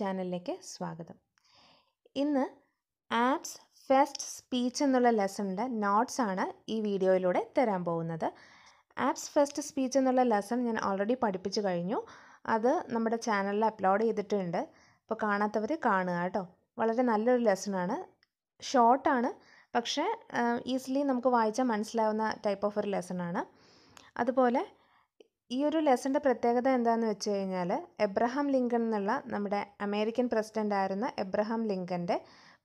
ചാനലിലേക്ക് സ്വാഗതം. ഇന്ന് ആപ്സ് ഫസ്റ്റ് സ്പീച്ച് എന്നുള്ള ലെസണിന്റെ നോട്ട്സ് ആണ് ഈ വീഡിയോയിലൂടെ തരാൻ പോകുന്നത്. ആപ്സ് ഫസ്റ്റ് സ്പീച്ച് എന്നുള്ള ലെസൺ ഞാൻ ഓൾറെഡി പഠിപ്പിച്ചു കഴിഞ്ഞു. അത് നമ്മുടെ ചാനലിൽ അപ്ലോഡ് ചെയ്തിട്ടുണ്ട്. അപ്പോൾ കാണാത്തവർ കാണുക കേട്ടോ. വളരെ നല്ലൊരു ലെസണാണ് ഷോർട്ടാണ് പക്ഷേ ഈസിലി നമുക്ക് വായിച്ചാൽ മനസ്സിലാവുന്ന ടൈപ്പ് ഓഫ് ഒരു ലെസണാണ് അതുപോലെ ഈ ഒരു ലെസന്റെ പ്രത്യേകത എന്താണെന്ന് വെച്ച് കഴിഞ്ഞാൽ എബ്രഹാം ലിങ്കൺ എന്നുള്ള നമ്മുടെ അമേരിക്കൻ പ്രസിഡന്റ് ആയിരുന്ന എബ്രഹാം ലിങ്കന്റെ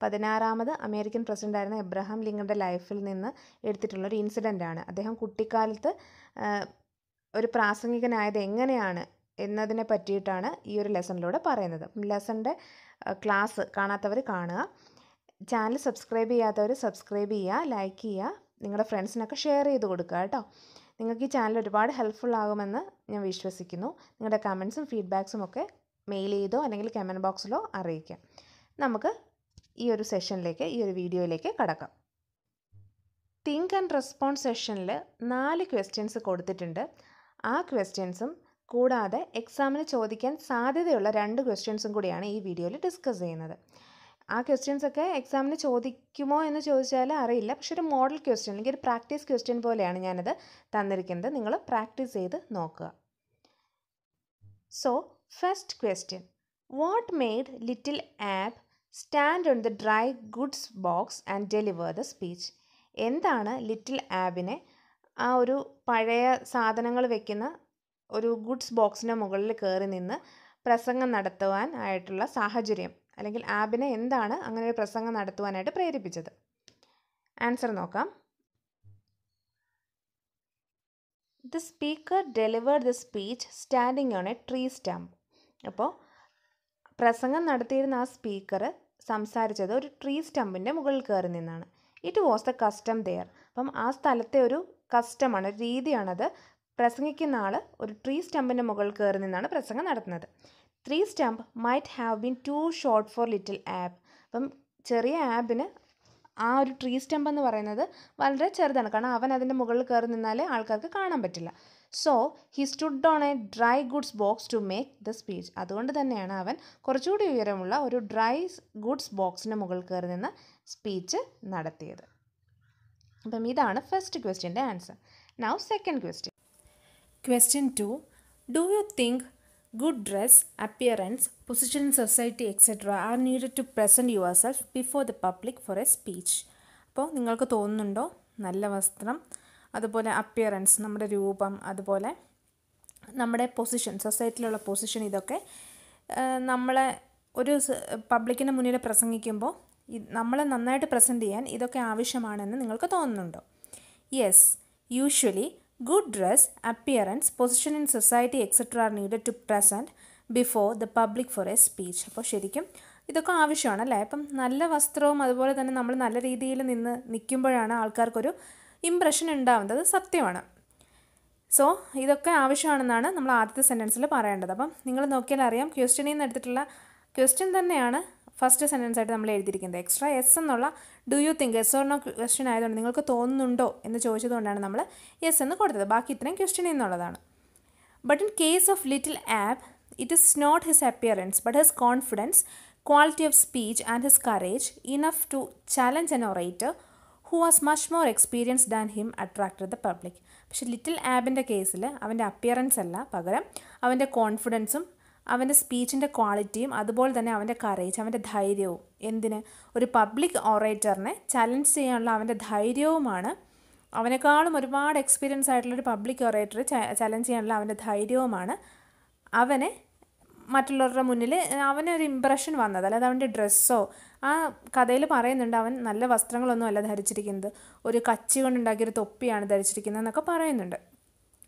പതിനാറാമത് അമേരിക്കൻ പ്രസിഡന്റ് ആയിരുന്ന എബ്രഹാം ലിങ്കന്റെ ലൈഫിൽ നിന്ന് എടുത്തിട്ടുള്ള ഒരു ഇൻസിഡന്റ് ആണ്. അദ്ദേഹം കുട്ടിക്കാലത്ത് ഒരു പ്രാസംഗികനായത് എങ്ങനെയാണ് എന്നതിനെ പറ്റിയിട്ടാണ് ഈ ഒരു ലെസണിലൂടെ പറയുന്നത്. ലെസന്റെ ക്ലാസ് കാണാത്തവർ കാണുക. ചാനൽ സബ്സ്ക്രൈബ് ചെയ്യാത്തവർ സബ്സ്ക്രൈബ് ചെയ്യുക ലൈക്ക് ചെയ്യുക നിങ്ങളുടെ ഫ്രണ്ട്സിനൊക്കെ ഷെയർ ചെയ്ത് കൊടുക്കുക കേട്ടോ. നിങ്ങൾക്ക് ഈ ചാനൽ ഒരുപാട് ഹെൽപ്ഫുൾ ആകുമെന്ന് ഞാൻ വിശ്വസിക്കുന്നു. നിങ്ങളുടെ കമൻസും ഫീഡ്ബാക്സും ഒക്കെ മെയിൽ ചെയ്തോ അല്ലെങ്കിൽ കമന്റ് ബോക്സിലോ അറിയിക്കാം. നമുക്ക് ഈ ഒരു സെഷനിലേക്ക് ഈ ഒരു വീഡിയോയിലേക്ക് കടക്കാം. തിങ്ക് ആൻഡ് റെസ്പോൺസ് സെഷനിൽ നാല് ക്വസ്റ്റ്യൻസ് കൊടുത്തിട്ടുണ്ട്. ആ ക്വസ്റ്റ്യൻസും കൂടാതെ എക്സാമിന് ചോദിക്കാൻ സാധ്യതയുള്ള രണ്ട് ക്വസ്റ്റ്യൻസും കൂടിയാണ് ഈ വീഡിയോയിൽ ഡിസ്കസ് ചെയ്യുന്നത്. ആ ക്വസ്റ്റ്യൻസ് ഒക്കെ എക്സാമിന് ചോദിക്കുമോ എന്ന് ചോദിച്ചാൽ അറിയില്ല. പക്ഷെ ഒരു മോഡൽ ക്വസ്റ്റ്യൻ അല്ലെങ്കിൽ ഒരു പ്രാക്ടീസ് ക്വസ്റ്റ്യൻ പോലെയാണ് ഞാനത് തന്നിരിക്കുന്നത്. നിങ്ങൾ പ്രാക്ടീസ് ചെയ്ത് നോക്കുക. So first question what made little Abe stand on the dry goods box and deliver the speech എന്താണ് ലിറ്റിൽ ആബിനെ ആ ഒരു പഴയ സാധനങ്ങൾ വെക്കുന്ന ഒരു ഗുഡ്സ് ബോക്സിന്റെ മുകളിൽ കയറി നിന്ന് പ്രസംഗം നടത്തുവാൻ ആയിട്ടുള്ള സാഹചര്യം? അല്ലെങ്കിൽ ആബിനെ എന്താണ് അങ്ങനെ ഒരു പ്രസംഗം നടത്തുവാനായിട്ട് പ്രേരിപ്പിച്ചത്? ആൻസർ നോക്കാം. The speaker delivered the speech standing on a tree stump അപ്പോൾ പ്രസംഗം നടത്തിയിരുന്ന ആ സ്പീക്കർ സംസാരിച്ചത് ഒരു ട്രീ സ്റ്റമ്പിന്റെ മുകളിൽ കയറി നിന്നാണ്. It was the custom there അപ്പം ആ സ്ഥലത്തെ ഒരു കസ്റ്റമാണ് രീതിയാണത് പ്രസംഗിക്കുന്ന ആൾ ഒരു ട്രീ സ്റ്റമ്പിന്റെ മുകളിൽ കയറി നിന്നാണ് പ്രസംഗം നടത്തുന്നത്. Tree stump might have been too short for little Abe അപ്പം ചെറിയ ആപ്പിന് ആ ഒരു ട്രീ സ്റ്റംപ് എന്ന് പറയുന്നത് വളരെ ചെറുതാണ്. കാരണം അവൻ അതിന്റെ മുകളിൽ കയറി നിന്നാലേ ആൾക്കാർക്ക് കാണാൻ പറ്റില്ല. So he stood on a dry goods box to make the speech അതുകൊണ്ട് തന്നെയാണ് അവൻ കുറച്ചുകൂടി ഉയരമുള്ള ഒരു ഡ്രൈ ഗുഡ്സ് ബോക്സിന്റെ മുകളിൽ കയറി നിന്ന് സ്പീച്ച് നടത്തിയത്. അപ്പം ഇതാണ് first ക്വസ്റ്റ്യന്റെ answer now second question question two do you think good dress, appearance, position in society, etc. are needed to present yourself before the public for a speech. അപ്പോൾ നിങ്ങൾക്ക് തോന്നുന്നുണ്ടോ നല്ല വസ്ത്രം അതുപോലെ അപ്പിയറൻസ് നമ്മുടെ രൂപം അതുപോലെ നമ്മുടെ പൊസിഷൻ സൊസൈറ്റിയിലുള്ള പൊസിഷൻ ഇതൊക്കെ നമ്മളെ ഒരു പബ്ലിക്കിന് മുന്നിൽ പ്രസംഗിക്കുമ്പോൾ നമ്മളെ നന്നായിട്ട് പ്രസന്റ് ചെയ്യാൻ ഇതൊക്കെ ആവശ്യമാണെന്ന് നിങ്ങൾക്ക് തോന്നുന്നുണ്ടോ yes usually good dress, appearance, position in society, etc. are needed to present before the public for a speech അപ്പോൾ ശരിക്കും ഇതൊക്കെ ആവശ്യമാണ് അല്ലേ? അപ്പം നല്ല വസ്ത്രവും അതുപോലെ തന്നെ നമ്മൾ നല്ല രീതിയിൽ നിന്ന് നിൽക്കുമ്പോഴാണ് ആൾക്കാർക്കൊരു ഇമ്പ്രഷൻ ഉണ്ടാവുന്നത്. സത്യമാണ്. സോ ഇതൊക്കെ ആവശ്യമാണെന്നാണ് നമ്മൾ ആദ്യത്തെ സെന്റൻസിൽ പറയേണ്ടത്. അപ്പം നിങ്ങൾ നോക്കിയാൽ അറിയാം ക്വസ്റ്റ്യനിൽ നിന്ന് എടുത്തിട്ടുള്ള ക്വസ്റ്റ്യൻ തന്നെയാണ് ഫസ്റ്റ് സെന്റൻസ് ആയിട്ട് നമ്മൾ എഴുതിയിരിക്കുന്നത്. എക്സ്ട്രാ എസ് എന്നുള്ള do you think yes or no question ആയതുകൊണ്ട് നിങ്ങൾക്ക് തോന്നുന്നുണ്ടോ എന്ന് ചോദിച്ചതുകൊണ്ടാണ് നമ്മൾ എസ് എന്ന് കൊടുത്തത്. ബാക്കി ഇത്രയും ക്വസ്റ്റ്യൻ എന്നുള്ളതാണ്. But in case of little Abe it is not his appearance but his confidence quality of speech and his courage enough to challenge an orator who was much more experience than him attracted the public പക്ഷേ little ആബിന്റെ കേസിൽ അവന്റെ appearance അല്ല. പകരം അവന്റെ കോൺഫിഡൻസും അവന്റെ സ്പീച്ചിന്റെ ക്വാളിറ്റിയും അതുപോലെ തന്നെ അവന്റെ കറേജ് അവന്റെ ധൈര്യവും എന്തിന്? ഒരു പബ്ലിക് ഓറേറ്ററിനെ ചലഞ്ച് ചെയ്യാനുള്ള അവന്റെ ധൈര്യവുമാണ്. അവനേക്കാളും ഒരുപാട് എക്സ്പീരിയൻസ് ആയിട്ടുള്ള ഒരു പബ്ലിക് ഓറേറ്റർ ചലഞ്ച് ചെയ്യാനുള്ള അവന്റെ ധൈര്യവുമാണ്. അവനെ മറ്റുള്ളവരുടെ മുന്നിൽ അവനൊരു ഇമ്പ്രഷൻ വന്നത് അല്ലാതെ അവന്റെ ഡ്രസ്സോ ആ കഥയിൽ പറയുന്നുണ്ട് അവൻ നല്ല വസ്ത്രങ്ങളൊന്നും അല്ല ധരിച്ചിരിക്കുന്നത്. ഒരു കച്ചി കൊണ്ടുണ്ടാക്കിയൊരു തൊപ്പിയാണ് ധരിച്ചിരിക്കുന്നത് എന്നൊക്കെ പറയുന്നുണ്ട്.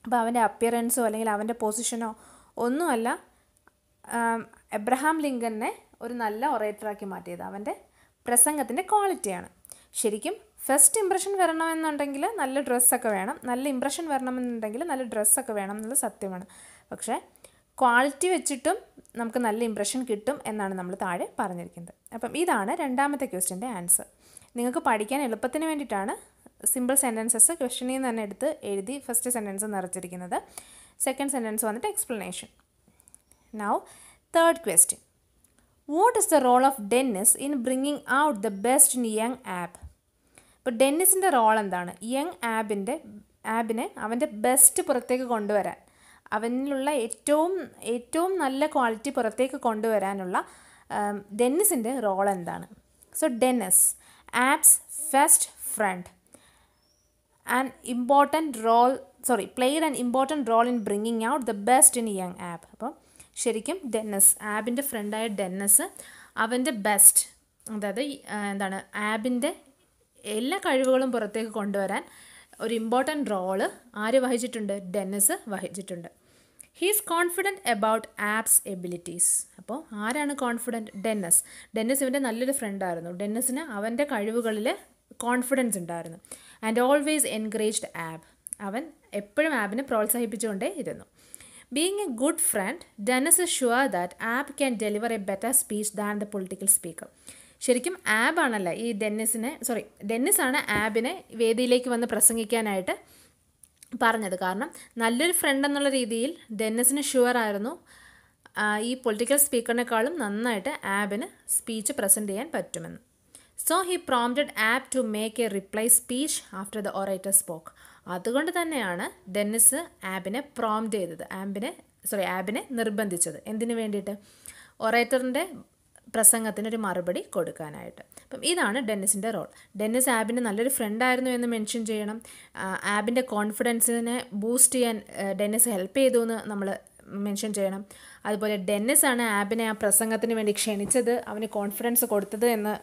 അപ്പോൾ അവന്റെ അപ്പിയറൻസോ അല്ലെങ്കിൽ അവന്റെ പൊസിഷനോ ഒന്നുമല്ല എബ്രഹാം ലിങ്കനെ ഒരു നല്ല ഒറേറ്ററാക്കി മാറ്റിയത് അവന്റെ പ്രസംഗത്തിന്റെ ക്വാളിറ്റിയാണ് ശരിക്കും ഫസ്റ്റ് ഇമ്പ്രഷൻ വരണമെന്നുണ്ടെങ്കിൽ നല്ല ഡ്രസ്സൊക്കെ വേണം നല്ല ഇമ്പ്രഷൻ വരണമെന്നുണ്ടെങ്കിൽ നല്ല ഡ്രസ്സൊക്കെ വേണം എന്നുള്ളത് സത്യമാണ്. പക്ഷേ ക്വാളിറ്റി വെച്ചിട്ടും നമുക്ക് നല്ല ഇമ്പ്രഷൻ കിട്ടും എന്നാണ് നമ്മൾ താഴെ പറഞ്ഞിരിക്കുന്നത്. അപ്പം ഇതാണ് രണ്ടാമത്തെ ക്വസ്റ്റ്യന്റെ ആൻസർ നിങ്ങൾക്ക് പഠിക്കാൻ എളുപ്പത്തിന് വേണ്ടിയിട്ടാണ് സിമ്പിൾ സെന്റൻസസ് ക്വസ്റ്റനിൽ നിന്ന് തന്നെ എടുത്ത് എഴുതി ഫസ്റ്റ് സെന്റൻസ് നിറച്ചിരിക്കുന്നത്. സെക്കൻഡ് സെന്റൻസ് വന്നിട്ട് explanation now third question what is the role of Dennis in bringing out the best in young Abe ഇപ്പോൾ ഡെന്നിസിന്റെ റോൾ എന്താണ്? യങ് ആബിന്റെ ആബിനെ അവന്റെ ബെസ്റ്റ് പുറത്തേക്ക് കൊണ്ടുവരാൻ അവനിലുള്ള ഏറ്റവും ഏറ്റവും നല്ല ക്വാളിറ്റി പുറത്തേക്ക് കൊണ്ടുവരാനുള്ള ഡെന്നിസിന്റെ റോൾ എന്താണ്? So Dennis Abe's first friend an important role sorry played an important role in bringing out the best in young Abe അപ്പോൾ ശരിക്കും ഡെന്നസ് ആബിന്റെ ഫ്രണ്ടായ ഡെന്നസ് അവന്റെ ബെസ്റ്റ് അതായത് എന്താണ് ആബിന്റെ എല്ലാ കഴിവുകളും പുറത്തേക്ക് കൊണ്ടുവരാൻ ഒരു ഇമ്പോർട്ടന്റ് റോൾ ആര് വഹിച്ചിട്ടുണ്ട്? ഡെന്നസ് വഹിച്ചിട്ടുണ്ട്. He's confident about Abe's abilities അപ്പോൾ ആരാണ് കോൺഫിഡന്റ് ഡെന്നസ് ഡെന്നസ് ഇവന്റെ നല്ലൊരു ഫ്രണ്ടായിരുന്നു ഡെന്നസിന് അവന്റെ കഴിവുകളിൽ കോൺഫിഡൻസ് ഉണ്ടായിരുന്നു. ആൻഡ് ഓൾവേസ് എൻകറേജ്ഡ് ആബ് അവൻ എപ്പോഴും ആബിനെ പ്രോത്സാഹിപ്പിച്ചുകൊണ്ടേ ഇരുന്നു. Being a good friend Dennis is sure that Abe can deliver a better speech than the political speaker ശരിക്കും ആബ് ആണല്ല ഈ ഡെന്നിസിനെ സോറി ഡെന്നിസ് ആണ് ആബിനെ വേദിയിലേക്ക് വന്ന് പ്രസംഗിക്കാനായിട്ട് പറഞ്ഞത്. കാരണം നല്ലൊരു ഫ്രണ്ട് എന്നുള്ള രീതിയിൽ ഡെന്നിസിന് ഷുവർ ആയിരുന്നു ഈ പൊളിറ്റിക്കൽ സ്പീക്കറിനേക്കാളും നന്നായിട്ട് ആബിന് സ്പീച്ച് പ്രസന്റ് ചെയ്യാൻ പറ്റുമെന്ന്. So he prompted Abe to make a reply speech after the orator spoke അതുകൊണ്ട് തന്നെയാണ് ഡെന്നിസ് ആബിനെ പ്രോംപ്റ്റ് ചെയ്തത്. ആബിനെ സോറി ആബിനെ നിർബന്ധിച്ചത്. എന്തിനു വേണ്ടിയിട്ട്? ഒറേറ്ററിന്റെ പ്രസംഗത്തിന് ഒരു മറുപടി കൊടുക്കാനായിട്ട്. അപ്പം ഇതാണ് ഡെന്നിസിന്റെ റോൾ ഡെന്നിസ് ആബിന്റെ നല്ലൊരു ഫ്രണ്ടായിരുന്നു എന്ന് മെൻഷൻ ചെയ്യണം. ആബിന്റെ കോൺഫിഡൻസിനെ ബൂസ്റ്റ് ചെയ്യാൻ ഡെന്നിസ് ഹെൽപ്പ് ചെയ്തു എന്ന് നമ്മൾ മെൻഷൻ ചെയ്യണം. അതുപോലെ ഡെന്നിസ് ആണ് ആബിനെ ആ പ്രസംഗത്തിന് വേണ്ടി ക്ഷണിച്ചത് അവന് കോൺഫിഡൻസ് കൊടുത്തത് എന്ന്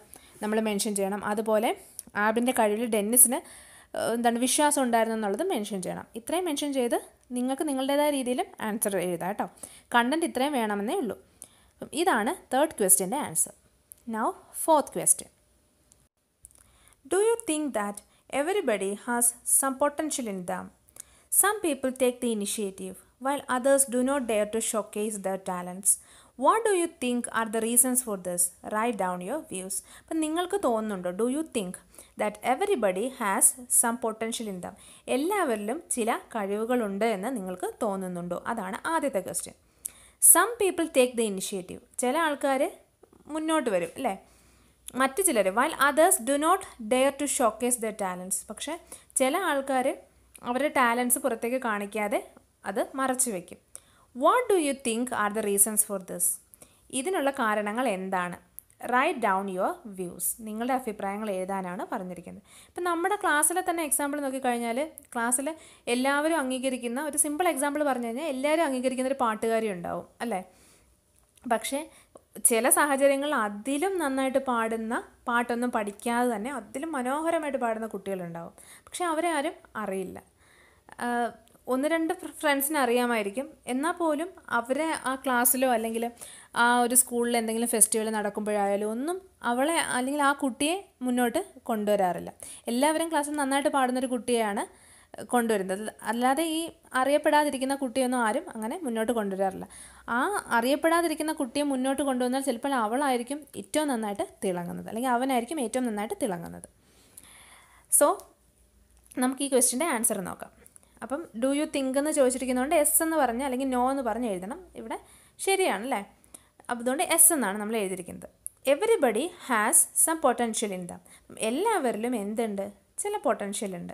നമ്മൾ മെൻഷൻ ചെയ്യണം. അതുപോലെ ആബിന്റെ കഴിവിൽ ഡെന്നിസിന് എന്താണ് വിശ്വാസം ഉണ്ടായിരുന്നു എന്നുള്ളത് മെൻഷൻ ചെയ്യണം. ഇത്രയും മെൻഷൻ ചെയ്ത് നിങ്ങൾക്ക് നിങ്ങളുടേതായ രീതിയിലും ആൻസർ എഴുതാം കേട്ടോ. കണ്ടന്റ് ഇത്രയും വേണമെന്നേ ഉള്ളൂ. ഇതാണ് third ക്വസ്റ്റ്യന്റെ answer now fourth question Do you think that everybody has some potential in them? Some people take the initiative, while others do not dare to showcase their talents. What do you think are the reasons for this write down your views അപ്പം നിങ്ങൾക്ക് തോന്നുന്നുണ്ടോ? Do you think that everybody has some potential in them എല്ലാവരിലും ചില കഴിവുകളുണ്ട് എന്ന് നിങ്ങൾക്ക് തോന്നുന്നുണ്ടോ? അതാണ് ആദ്യത്തെ question some people take the initiative ചില ആൾക്കാർ മുന്നോട്ട് വരും അല്ലേ? മറ്റു ചിലർ while others do not dare to showcase the talents പക്ഷേ ചില ആൾക്കാർ അവരുടെ ടാലൻസ് പുറത്തേക്ക് കാണിക്കാതെ അത് മറച്ചു വയ്ക്കും what do you think are the reasons for this ഇതിനുള്ള കാരണങ്ങൾ എന്താണ്? റൈറ്റ് ഡൗൺ യുവർ വ്യൂസ് നിങ്ങളുടെ അഭിപ്രായങ്ങൾ എഴുതാനാണ് പറഞ്ഞിരിക്കുന്നത്. ഇപ്പം നമ്മുടെ ക്ലാസ്സിലെ തന്നെ എക്സാമ്പിൾ നോക്കിക്കഴിഞ്ഞാൽ ക്ലാസ്സിൽ എല്ലാവരും അംഗീകരിക്കുന്ന ഒരു സിമ്പിൾ എക്സാമ്പിൾ പറഞ്ഞു കഴിഞ്ഞാൽ എല്ലാവരും അംഗീകരിക്കുന്ന ഒരു പാട്ടുകാരി ഉണ്ടാവും അല്ലേ? പക്ഷേ ചില സാഹചര്യങ്ങളിൽ അതിലും നന്നായിട്ട് പാടുന്ന പാട്ടൊന്നും പഠിക്കാതെ തന്നെ അതിലും മനോഹരമായിട്ട് പാടുന്ന കുട്ടികളുണ്ടാവും. പക്ഷെ അവരെ ആരും അറിയില്ല. ഒന്ന് രണ്ട് ഫ്രണ്ട്സിന് അറിയാമായിരിക്കും. എന്നാൽ പോലും അവരെ ആ ക്ലാസ്സിലോ അല്ലെങ്കിൽ ആ ഒരു സ്കൂളിൽ എന്തെങ്കിലും ഫെസ്റ്റിവൽ നടക്കുമ്പോഴായാലും ഒന്നും അവളെ അല്ലെങ്കിൽ ആ കുട്ടിയെ മുന്നോട്ട് കൊണ്ടുവരാറില്ല. എല്ലാവരും ക്ലാസ്സിൽ നന്നായിട്ട് പാടുന്നൊരു കുട്ടിയെയാണ് കൊണ്ടുവരുന്നത്. അല്ലാതെ ഈ അറിയപ്പെടാതിരിക്കുന്ന കുട്ടിയൊന്നും ആരും അങ്ങനെ മുന്നോട്ട് കൊണ്ടുവരാറില്ല. ആ അറിയപ്പെടാതിരിക്കുന്ന കുട്ടിയെ മുന്നോട്ട് കൊണ്ടുവന്നാൽ ചിലപ്പോൾ അവളായിരിക്കും ഏറ്റവും നന്നായിട്ട് തിളങ്ങുന്നത്. അല്ലെങ്കിൽ അവനായിരിക്കും ഏറ്റവും നന്നായിട്ട് തിളങ്ങുന്നത്. സോ നമുക്ക് ഈ ക്വസ്റ്റിന്റെ ആൻസർ നോക്കാം. അപ്പം ഡു യു തിങ്ക് എന്ന് ചോദിച്ചിരിക്കുന്നതുകൊണ്ട് എസ് എന്ന് പറഞ്ഞ് അല്ലെങ്കിൽ നോ എന്ന് പറഞ്ഞ് എഴുതണം. ഇവിടെ ശരിയാണല്ലേ അപ്പോൾ അതുകൊണ്ട് എസ് എന്നാണ് നമ്മൾ എഴുതിയിരിക്കുന്നത്. Everybody has some potential in them എല്ലാവരിലും എന്തുണ്ട്? ചില പൊട്ടൻഷ്യൽ ഉണ്ട്.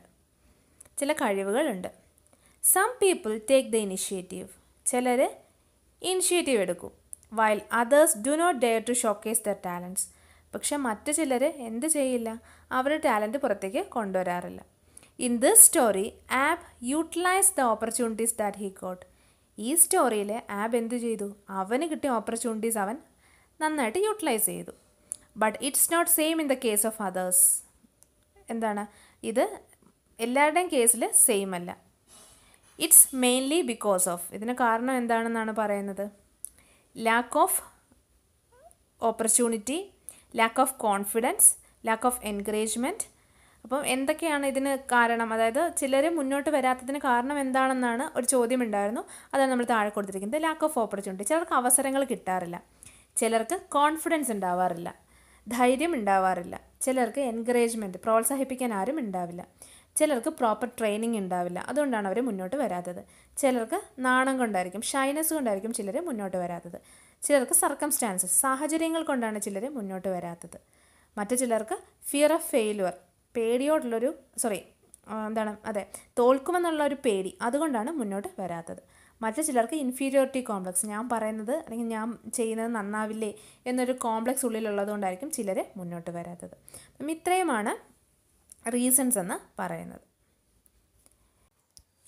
ചില കഴിവുകളുണ്ട്. Some people take the initiative ചിലർ ഇനിഷ്യേറ്റീവ് എടുക്കും. While others do not dare to showcase their talents പക്ഷേ മറ്റു ചിലർ എന്ത് ചെയ്യില്ല? അവരുടെ ടാലന്റ് പുറത്തേക്ക് കൊണ്ടുവരാറില്ല. In this story Abe utilize the opportunities that he got ഈ സ്റ്റോറിയിൽ ആപ്പ് എന്ത് ചെയ്തു? അവന് കിട്ടിയ ഓപ്പർച്യൂണിറ്റീസ് അവൻ നന്നായിട്ട് യൂട്ടിലൈസ് ചെയ്തു. But it's not same in the case of others എന്താണ്? ഇത് എല്ലാവരുടെയും കേസിൽ സെയിം അല്ല. ഇറ്റ്സ് മെയിൻലി ബിക്കോസ് ഓഫ് ഇതിന് കാരണം എന്താണെന്നാണ് പറയുന്നത്? Lack of opportunity lack of confidence lack of encouragement അപ്പം എന്തൊക്കെയാണ് ഇതിന് കാരണം? അതായത് ചിലർ മുന്നോട്ട് വരാത്തതിന് കാരണം എന്താണെന്നാണ് ഒരു ചോദ്യം ഉണ്ടായിരുന്നു അതാണ് നമ്മൾ താഴെ കൊടുത്തിരിക്കുന്നത്. ലാക്ക് ഓഫ് ഓപ്പർച്യൂണിറ്റി ചിലർക്ക് അവസരങ്ങൾ കിട്ടാറില്ല. ചിലർക്ക് കോൺഫിഡൻസ് ഉണ്ടാവാറില്ല. ധൈര്യം ഉണ്ടാവാറില്ല. ചിലർക്ക് എൻകറേജ്മെന്റ് പ്രോത്സാഹിപ്പിക്കാൻ ആരും ഉണ്ടാവില്ല. ചിലർക്ക് പ്രോപ്പർ ട്രെയിനിങ് ഉണ്ടാവില്ല. അതുകൊണ്ടാണ് അവർ മുന്നോട്ട് വരാത്തത്. ചിലർക്ക് നാണം കൊണ്ടായിരിക്കും ഷൈനസ് കൊണ്ടായിരിക്കും ചിലർ മുന്നോട്ട് വരാത്തത്. ചിലർക്ക് സർക്കംസ്റ്റാൻസസ് സാഹചര്യങ്ങൾ കൊണ്ടാണ് ചിലർ മുന്നോട്ട് വരാത്തത്. മറ്റു ചിലർക്ക് ഫിയർ ഓഫ് ഫെയിലുവർ പേടിയോടുള്ളൊരു സോറി എന്താണ് അതെ തോൽക്കുമെന്നുള്ള ഒരു പേടി അതുകൊണ്ടാണ് മുന്നോട്ട് വരാത്തത്. മറ്റു ചിലർക്ക് ഇൻഫീരിയോറിറ്റി കോംപ്ലക്സ് ഞാൻ പറയുന്നത് അല്ലെങ്കിൽ ഞാൻ ചെയ്യുന്നത് നന്നാവില്ലേ എന്നൊരു കോംപ്ലക്സ് ഉള്ളിലുള്ളത് കൊണ്ടായിരിക്കും ചിലർ മുന്നോട്ട് വരാത്തത്. അപ്പം ഇത്രയുമാണ് റീസൺസ് എന്ന് പറയുന്നത്.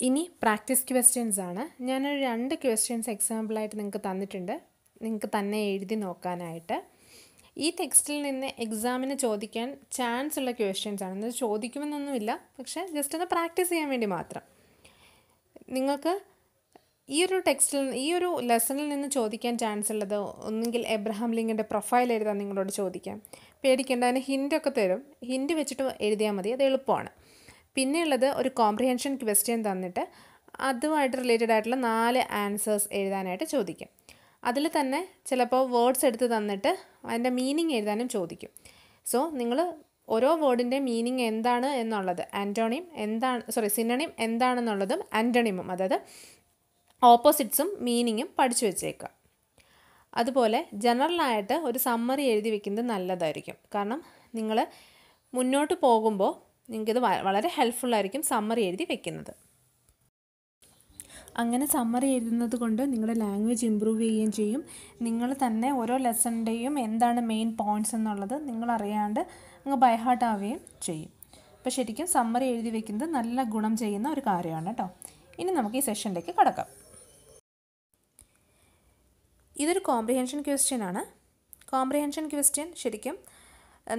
ഇനി പ്രാക്ടീസ് ക്വസ്റ്റ്യൻസ് ആണ്. ഞാനൊരു രണ്ട് ക്വസ്റ്റ്യൻസ് എക്സാമ്പിളായിട്ട് നിങ്ങൾക്ക് തന്നിട്ടുണ്ട്. നിങ്ങൾക്ക് തന്നെ എഴുതി നോക്കാനായിട്ട്. ഈ ടെക്സ്റ്റിൽ നിന്ന് എക്സാമിന് ചോദിക്കാൻ ചാൻസ് ഉള്ള ക്വസ്റ്റ്യൻസ് ആണ്. ഇത് ചോദിക്കുമെന്നൊന്നുമില്ല. പക്ഷേ ജസ്റ്റ് ഒന്ന് പ്രാക്ടീസ് ചെയ്യാൻ വേണ്ടി മാത്രം. നിങ്ങൾക്ക് ഈ ഒരു ടെക്സ്റ്റിൽ ഈ ഒരു ലെസണിൽ നിന്ന് ചോദിക്കാൻ ചാൻസ് ഉള്ളത് ഒന്നുകിൽ എബ്രഹാം ലിങ്കിന്റെ പ്രൊഫൈൽ എഴുതാൻ നിങ്ങളോട് ചോദിക്കാം. പേടിക്കേണ്ട അതിന് ഹിന്റൊക്കെ തരും. ഹിന്റ് വെച്ചിട്ട് എഴുതിയാൽ മതി. അത് എളുപ്പമാണ്. പിന്നെയുള്ളത് ഒരു കോംപ്രിഹെൻഷൻ ക്വസ്റ്റ്യൻ തന്നിട്ട് അതുമായിട്ട് റിലേറ്റഡ് ആയിട്ടുള്ള നാല് ആൻസേഴ്സ് എഴുതാനായിട്ട് ചോദിക്കും. അതിൽ തന്നെ ചിലപ്പോൾ വേർഡ്സ് എടുത്ത് തന്നിട്ട് അതിന്റെ മീനിങ് എഴുതാനും ചോദിക്കും. സോ നിങ്ങൾ ഓരോ വേർഡിന്റെ മീനിങ് എന്താണ് എന്നുള്ളത് ആന്റോണിയം എന്താണ് സോറി സിനണിം എന്താണെന്നുള്ളതും ആന്റണിമും അതായത് ഓപ്പോസിറ്റ്സും മീനിങ്ങും പഠിച്ചു വെച്ചേക്കുക അതുപോലെ ജനറലായിട്ട് ഒരു സമ്മറി എഴുതി വെക്കുന്നത് നല്ലതായിരിക്കും. കാരണം നിങ്ങൾ മുന്നോട്ട് പോകുമ്പോൾ നിങ്ങൾക്കിത് വളരെ ഹെൽപ്ഫുള്ളായിരിക്കും സമ്മറി എഴുതി വെക്കുന്നത്. അങ്ങനെ സമ്മറി എഴുതുന്നത് കൊണ്ട് നിങ്ങളുടെ ലാംഗ്വേജ് ഇമ്പ്രൂവ് ചെയ്യുകയും ചെയ്യും. നിങ്ങൾ തന്നെ ഓരോ ലെസണിന്റെയും എന്താണ് മെയിൻ പോയിന്റ്സ് എന്നുള്ളത് നിങ്ങൾ അറിയാണ്ട് അങ്ങ് ബൈഹാർട്ട് ആവുകയും ചെയ്യും. അപ്പോൾ ശരിക്കും സമ്മറി എഴുതി വെക്കുന്നത് നല്ല ഗുണം ചെയ്യുന്ന ഒരു കാര്യമാണ് കേട്ടോ. ഇനി നമുക്ക് ഈ സെഷനിലേക്ക് കടക്കാം. ഇതൊരു കോംപ്രിഹെൻഷൻ ക്വസ്റ്റ്യൻ ആണ്. കോംപ്രിഹെൻഷൻ ക്വസ്റ്റ്യൻ ശരിക്കും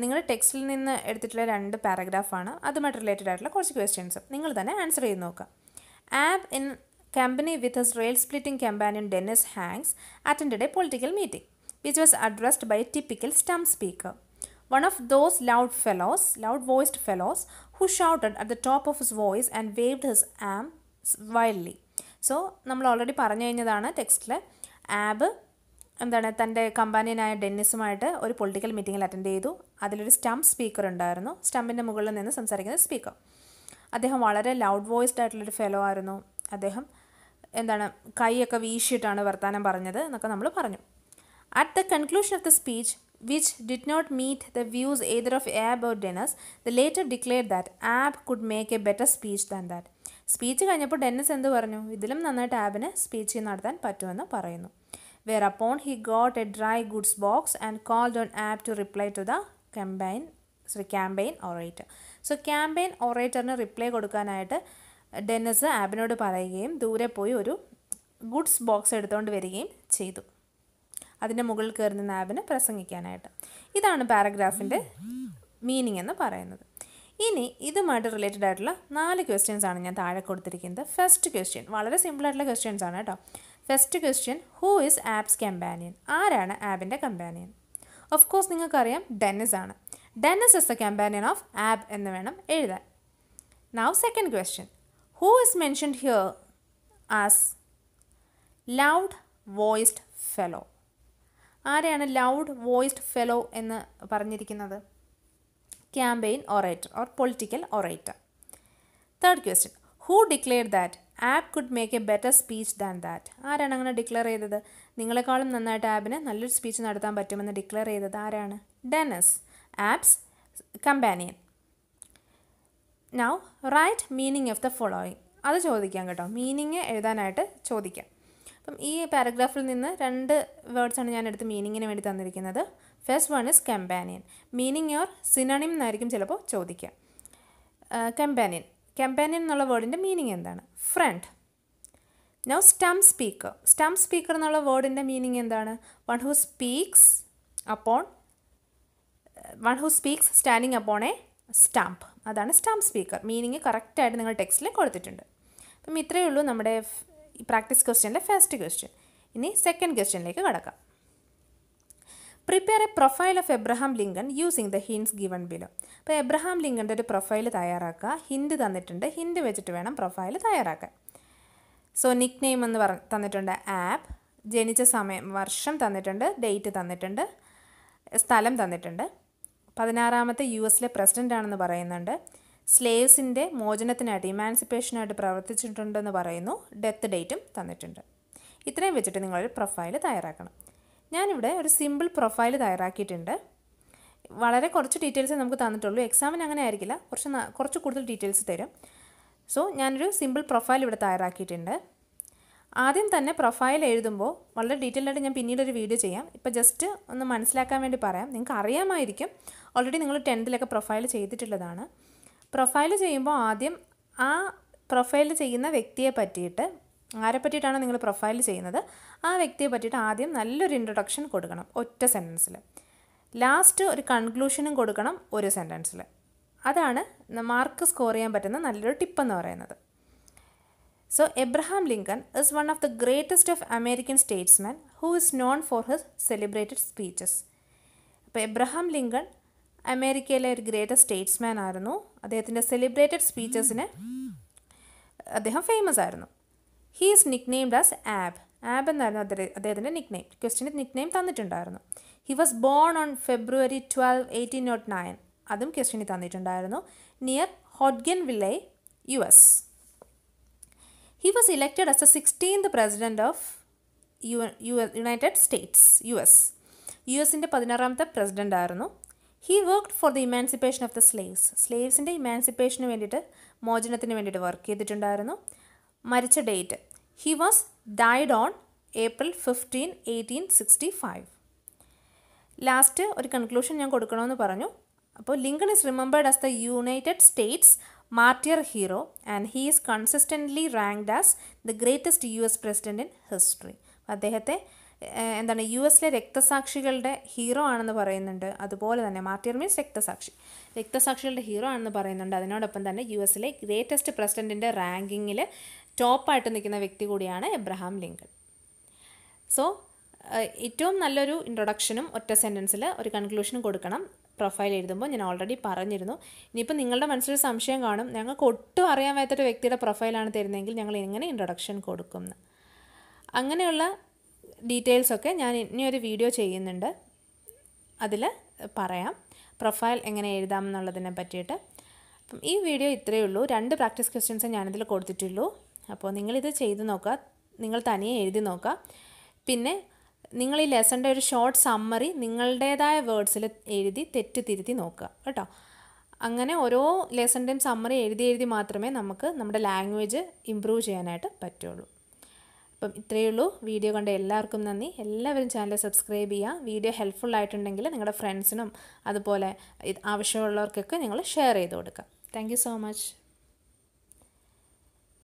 നിങ്ങളുടെ ടെക്സ്റ്റിൽ നിന്ന് എടുത്തിട്ടുള്ള രണ്ട് പാരഗ്രാഫാണ് അതുമായിട്ട് റിലേറ്റഡ് ആയിട്ടുള്ള കുറച്ച് ക്വസ്റ്റ്യൻസ് നിങ്ങൾ തന്നെ ആൻസർ ചെയ്ത് നോക്കുക. Abe in company with his rail splitting companion Dennis Hanks attended a political meeting, which was addressed by a typical stump speaker. One of those loud fellows, loud voiced fellows, who shouted at the top of his voice and waved his arms wildly. So നമ്മൾ already പറഞ്ഞു കഴിഞ്ഞതാണ് ടെക്സ്റ്റിൽ ആബ് എന്താണ് തന്റെ കമ്പാനിയനായ ഡെന്നിസുമായിട്ട് ഒരു political മീറ്റിങ്ങിൽ attend ചെയ്തു അതിലൊരു സ്റ്റംപ് സ്പീക്കർ ഉണ്ടായിരുന്നു സ്റ്റമ്പിന്റെ മുകളിൽ നിന്ന് സംസാരിക്കുന്ന സ്പീക്കർ അദ്ദേഹം വളരെ ലൗഡ് വോയിസ്ഡ് ആയിട്ടുള്ളൊരു ഫെലോ ആയിരുന്നു അദ്ദേഹം എന്താണ് കൈയൊക്കെ വീശിയിട്ടാണ് വർത്തമാനം പറഞ്ഞത് എന്നൊക്കെ നമ്മൾ പറഞ്ഞു. At the conclusion of the speech which did not meet the views either of Abe or Dennis the latter declare that Abe could make a better speech than that speech കഴിഞ്ഞപ്പോൾ ഡെന്നിസ് എന്ത് പറഞ്ഞു? ഇതിലും നന്നായിട്ട് ആബിന് speech നടത്താൻ പറ്റുമെന്ന് പറയുന്നു. Whereupon he got a dry goods box and called on Abe to reply to the combine sorry campaign orator so campaign ഒറേറ്ററിന് reply കൊടുക്കാനായിട്ട് ഡെന്നിസ് ആബിനോട് പറയുകയും ദൂരെ പോയി ഒരു ഗുഡ്സ് ബോക്സ് എടുത്തുകൊണ്ട് വരികയും ചെയ്തു. അതിന്റെ മുകളിൽ കയറി നിന്ന് ആബിന് പ്രസംഗിക്കാനായിട്ട്. ഇതാണ് പാരഗ്രാഫിന്റെ മീനിങ് എന്ന് പറയുന്നത്. ഇനി ഇതുമായിട്ട് റിലേറ്റഡ് ആയിട്ടുള്ള നാല് ക്വസ്റ്റ്യൻസ് ആണ് ഞാൻ താഴെ കൊടുത്തിരിക്കുന്നത്. ഫസ്റ്റ് ക്വസ്റ്റ്യൻ വളരെ സിമ്പിൾ ആയിട്ടുള്ള ക്വസ്റ്റ്യൻസ് ആണ് കേട്ടോ. First question who is Abe's companion ആരാണ് ആബിന്റെ കമ്പാനിയൻ ഓഫ് കോഴ്സ് നിങ്ങൾക്കറിയാം ഡെന്നിസ് ആണ്. Dennis is the companion of Abe എന്ന് വേണം എഴുതാൻ. Now second question who is mentioned here as loud voiced fellow? ആരെയാണ് ലൗഡ് വോയിസ്ഡ് ഫെലോ എന്ന് പറഞ്ഞിരിക്കുന്നത്? Campaign orator or political orator third question who declare that Abe could make a better speech than that ആരാണ് അങ്ങനെ declare ചെയ്തത്? നിങ്ങളെക്കാളും നന്നായിട്ട് ആപ്പിന് നല്ലൊരു speech നടത്താൻ പറ്റുമെന്ന് ഡിക്ലെയർ ചെയ്തത് ആരാണ്? Dennis Abe's companion now write meaning of the following അത് ചോദിക്കാം കേട്ടോ. മീനിങ് എഴുതാനായിട്ട് ചോദിക്കാം. അപ്പം ഈ പാരഗ്രാഫിൽ നിന്ന് രണ്ട് വേർഡ്സാണ് ഞാൻ എടുത്ത് മീനിങ്ങിന് വേണ്ടി തന്നിരിക്കുന്നത്. First one is companion meaning or synonym എന്നായിരിക്കും ചിലപ്പോൾ ചോദിക്കുക കമ്പാനിയൻ കമ്പാനിയൻ എന്നുള്ള വേർഡിന്റെ മീനിങ് എന്താണ്? Friend now stump speaker stump speaker എന്നുള്ള വേർഡിന്റെ മീനിങ് എന്താണ്? One who speaks upon one who speaks standing upon a stamp. അതാണ് സ്റ്റാമ്പ് സ്പീക്കർ. മീനിങ് കറക്റ്റായിട്ട് നിങ്ങൾ ടെക്സ്റ്റിൽ കൊടുത്തിട്ടുണ്ട്. അപ്പം ഇത്രയേ ഉള്ളൂ നമ്മുടെ പ്രാക്ടീസ് ക്വസ്റ്റ്യനിലെ ഫസ്റ്റ് ക്വസ്റ്റ്യൻ ഇനി സെക്കൻഡ് ക്വസ്റ്റ്യനിലേക്ക് കടക്കാം. Prepare a profile of Abraham Lincoln using the hints given below അപ്പോൾ എബ്രഹാം ലിങ്കന്റെ ഒരു പ്രൊഫൈൽ തയ്യാറാക്കുക. ഹിൻഡ് തന്നിട്ടുണ്ട്. ഹിൻഡ് വെച്ചിട്ട് വേണം പ്രൊഫൈൽ തയ്യാറാക്കാൻ. സോ നിക് നെയിം എന്ന് പറ തന്നിട്ടുണ്ട്. ആപ്പ് ജനിച്ച സമയം വർഷം തന്നിട്ടുണ്ട്. ഡേറ്റ് തന്നിട്ടുണ്ട്. സ്ഥലം തന്നിട്ടുണ്ട്. പതിനാറാമത്തെ യു എസിലെ പ്രസിഡന്റാണെന്ന് പറയുന്നുണ്ട്. സ്ലേവ്സിന്റെ മോചനത്തിനായിട്ട് ഇമാൻസിപ്പേഷനായിട്ട് പ്രവർത്തിച്ചിട്ടുണ്ടെന്ന് പറയുന്നു. ഡെത്ത് ഡേറ്റും തന്നിട്ടുണ്ട്. ഇത്രയും വെച്ചിട്ട് നിങ്ങളൊരു പ്രൊഫൈൽ തയ്യാറാക്കണം. ഞാനിവിടെ ഒരു സിമ്പിൾ പ്രൊഫൈൽ തയ്യാറാക്കിയിട്ടുണ്ട്. വളരെ കുറച്ച് ഡീറ്റെയിൽസ് നമുക്ക് തന്നിട്ടുള്ളൂ. എക്സാമിന് അങ്ങനെ ആയിരിക്കില്ല. കുറച്ച് കുറച്ച് കൂടുതൽ ഡീറ്റെയിൽസ് തരും. സോ ഞാനൊരു സിമ്പിൾ പ്രൊഫൈൽ ഇവിടെ തയ്യാറാക്കിയിട്ടുണ്ട്. ആദ്യം തന്നെ പ്രൊഫൈൽ എഴുതുമ്പോൾ വളരെ ഡീറ്റെയിൽ ആയിട്ട് ഞാൻ പിന്നീട് ഒരു വീഡിയോ ചെയ്യാം. ഇപ്പോൾ ജസ്റ്റ് ഒന്ന് മനസ്സിലാക്കാൻ വേണ്ടി പറയാം. നിങ്ങൾക്ക് അറിയാമായിരിക്കും ഓൾറെഡി നിങ്ങൾ ടെൻത്തിലൊക്കെ പ്രൊഫൈൽ ചെയ്തിട്ടുള്ളതാണ്. പ്രൊഫൈൽ ചെയ്യുമ്പോൾ ആദ്യം ആ പ്രൊഫൈൽ ചെയ്യുന്ന വ്യക്തിയെ പറ്റിയിട്ട് ആരെ പറ്റിയിട്ടാണ് നിങ്ങൾ പ്രൊഫൈൽ ചെയ്യുന്നത്? ആ വ്യക്തിയെ പറ്റിയിട്ട് ആദ്യം നല്ലൊരു ഇൻട്രൊഡക്ഷൻ കൊടുക്കണം ഒറ്റ സെന്റൻസിൽ ലാസ്റ്റ് ഒരു കൺക്ലൂഷനും കൊടുക്കണം ഒരു സെന്റൻസിൽ അതാണ് മാർക്ക് സ്കോർ ചെയ്യാൻ പറ്റുന്ന നല്ലൊരു ടിപ്പെന്ന് പറയുന്നത്. So, Abraham Lincoln is one of the greatest of American statesmen who is known for his celebrated speeches. അപ്പോൾ എബ്രഹാം ലിങ്കൺ അമേരിക്കയിലെ ഒരു ഗ്രേറ്റസ്റ്റ് സ്റ്റേറ്റ്സ്മാൻ ആയിരുന്നു. അദ്ദേഹത്തിന്റെ സെലിബ്രേറ്റഡ് സ്പീച്ചസിന് അദ്ദേഹം ഫേമസ് ആയിരുന്നു. He is nick named as Abe Abe എന്നായിരുന്നു അദ്ദേഹം അദ്ദേഹത്തിന്റെ നിക് നെയിം ക്വസ്റ്റിന്റെ നിക് നെയിം തന്നിട്ടുണ്ടായിരുന്നു. He was born on February twelve eighteen nought nine അതും ക്വസ്റ്റിന് തന്നിട്ടുണ്ടായിരുന്നു. Near Hodgenville U S He was elected as the 16th president of U U United States, US. U എസിന്റെ പതിനാറാമത്തെ president ആയിരുന്നു. He worked for the emancipation of the slaves സ്ലേവ്സിന്റെ ഇമാൻസിപ്പേഷന് വേണ്ടിയിട്ട് മോചനത്തിന് വേണ്ടിയിട്ട് വർക്ക് ചെയ്തിട്ടുണ്ടായിരുന്നു. മരിച്ച date he was died on April fifteen eighteen sixty five last ഒരു കൺക്ലൂഷൻ ഞാൻ കൊടുക്കണമെന്ന് പറഞ്ഞു. അപ്പോൾ Lincoln is remembered as the United States martyr hero and he is consistently ranked as the greatest U S president in history അദ്ദേഹത്തെ എന്താണ് U എസിലെ രക്തസാക്ഷികളുടെ hero ആണെന്ന് പറയുന്നുണ്ട്. അതുപോലെ തന്നെ മാർട്ടിയർ മീൻസ് രക്തസാക്ഷി. രക്തസാക്ഷികളുടെ ഹീറോ ആണെന്ന് പറയുന്നുണ്ട്. അതിനോടൊപ്പം തന്നെ യു എസിലെ ഗ്രേറ്റസ്റ്റ് പ്രസിഡന്റിന്റെ റാങ്കിങ്ങിൽ ടോപ്പായിട്ട് നിൽക്കുന്ന വ്യക്തി കൂടിയാണ് എബ്രഹാം ലിങ്കൺ സോ ഏറ്റവും നല്ലൊരു ഇൻട്രൊഡക്ഷനും ഒറ്റ സെന്റൻസിൽ ഒരു കൺക്ലൂഷനും കൊടുക്കണം. പ്രൊഫൈൽ എഴുതുമ്പോൾ ഞാൻ ഓൾറെഡി പറഞ്ഞിരുന്നു. ഇനിയിപ്പോൾ നിങ്ങളുടെ മനസ്സിൽ സംശയം കാണും. ഞങ്ങൾക്ക് ഒട്ടും അറിയാൻ വയ്യാത്തൊരു വ്യക്തിയുടെ പ്രൊഫൈലാണ് തരുന്നതെങ്കിൽ ഞങ്ങൾ എങ്ങനെ ഇൻട്രൊഡക്ഷൻ കൊടുക്കും അങ്ങനെയുള്ള ഡീറ്റെയിൽസൊക്കെ ഞാൻ ഇനിയൊരു വീഡിയോ ചെയ്യുന്നുണ്ട്. അതിൽ പറയാം. പ്രൊഫൈൽ എങ്ങനെ എഴുതാം എന്നുള്ളതിനെ പറ്റിയിട്ട്. അപ്പം ഈ വീഡിയോ ഇത്രയേ ഉള്ളൂ. രണ്ട് പ്രാക്ടീസ് ക്വസ്റ്റ്യൻസ് ഞാനിതിൽ കൊടുത്തിട്ടുള്ളൂ. അപ്പോൾ നിങ്ങളിത് ചെയ്ത് നോക്കുക. നിങ്ങൾ തനിയെ എഴുതി നോക്കുക. പിന്നെ നിങ്ങൾ ഈ ലെസണിന്റെ ഒരു ഷോർട്ട് സമ്മറി നിങ്ങളുടേതായ വേർഡ്സിൽ എഴുതി തെറ്റ് തിരുത്തി നോക്കുക കേട്ടോ. അങ്ങനെ ഓരോ ലെസണിന്റെയും സമ്മറി എഴുതി എഴുതി മാത്രമേ നമുക്ക് നമ്മുടെ ലാംഗ്വേജ് ഇമ്പ്രൂവ് ചെയ്യാനായിട്ട് പറ്റുള്ളൂ. അപ്പം ഇത്രയേ ഉള്ളൂ. വീഡിയോ കണ്ട എല്ലാവർക്കും നന്ദി. എല്ലാവരും ചാനൽ സബ്സ്ക്രൈബ് ചെയ്യുക. വീഡിയോ ഹെൽപ്ഫുൾ ആയിട്ടുണ്ടെങ്കിൽ നിങ്ങളുടെ ഫ്രണ്ട്സിനും അതുപോലെ ആവശ്യമുള്ളവർക്കൊക്കെ നിങ്ങൾ ഷെയർ ചെയ്ത് കൊടുക്കുക. Thank so much.